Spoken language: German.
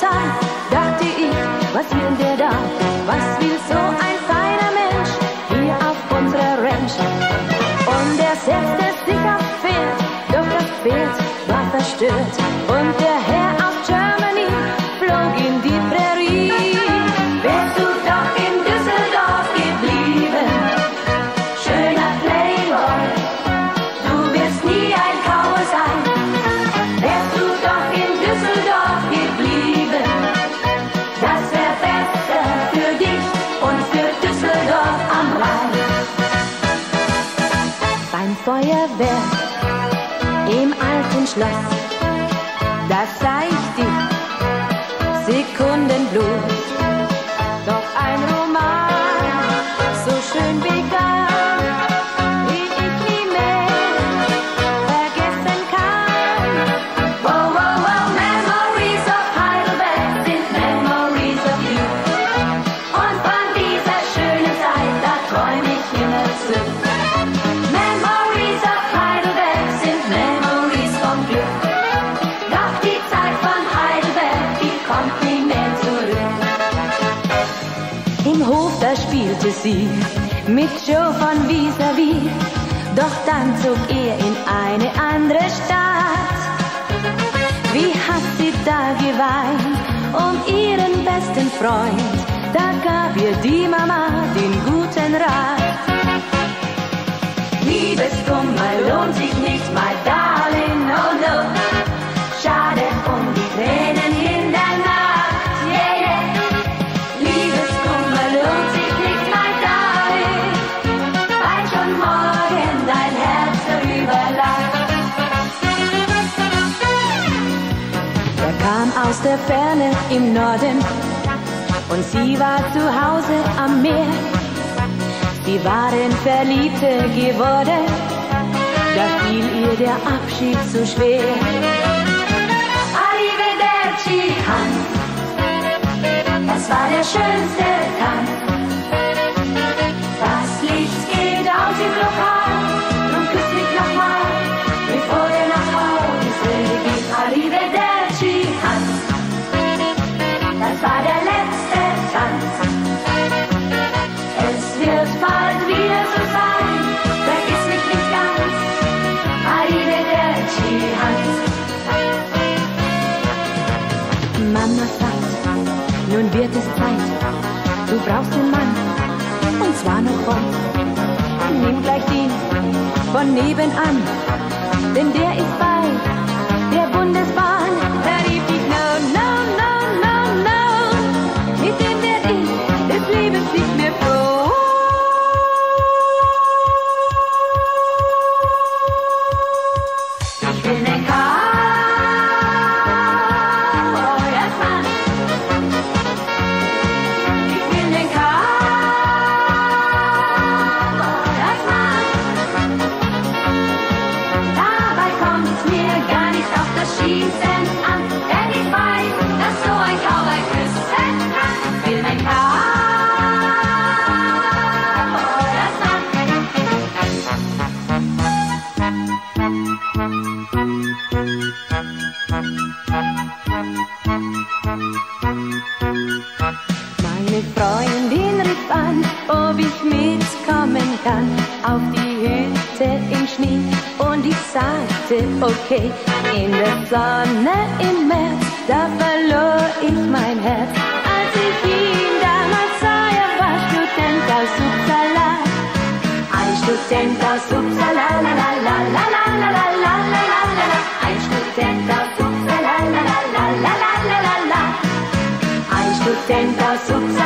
sein, dachte ich, was will der da? Was will so ein feiner Mensch hier auf unserer Ranch? Und er setzte sich auf Pferd, doch das Bild war verstört. Feuerwerk im alten Schloss, da sah ich dich sekundenlos. Doch ein Roman, Im Hof, da spielte sie mit Joe von Vis-a-vis. Doch dann zog er in eine andere Stadt. Wie hat sie da geweint um ihren besten Freund? Da gab ihr die Mama den guten Rat. Liebeskummer lohnt sich nicht, my darling, aus der Ferne im Norden und sie war zu Hause am Meer. Sie waren Verliebte geworden, da fiel ihr der Abschied zu schwer. Arrivederci, Hans, das war der schönste nun wird es Zeit, du brauchst einen Mann, und zwar noch heute. Nimm gleich den von nebenan, denn der ist bei der Bundesbahn. Meine Freundin rief an, ob ich mitkommen kann auf die Hütte im Schnee. Und ich sagte, okay, in der Sonne im März, da verlor ich mein Herz. Als ich ihn Student aus Uppsala, la la la la la la la la la la la la. Ein Student aus Uppsala, la la la la la la la la. Ein Student aus Uppsala,